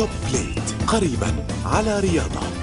توب بليت قريبا على رياضة.